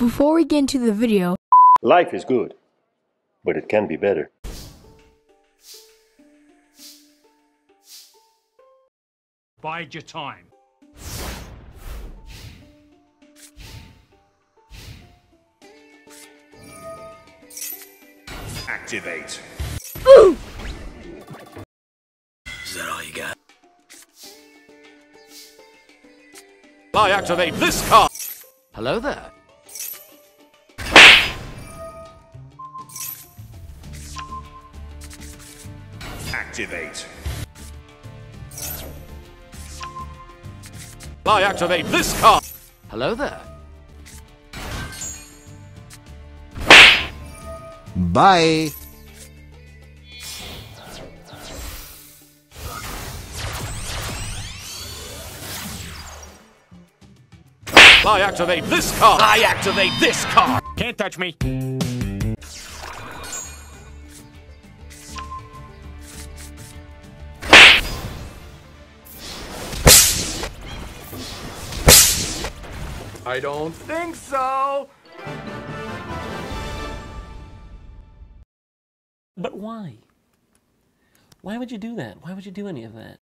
Before we get into the video, Life is good, but it can be better. Bide your time. Activate. Is that all you got? I activate this card. Hello there. Activate. I activate this card. Hello there. Bye. I activate this card. I activate this card. Can't touch me. I don't think so. But why? Why would you do that? Why would you do any of that?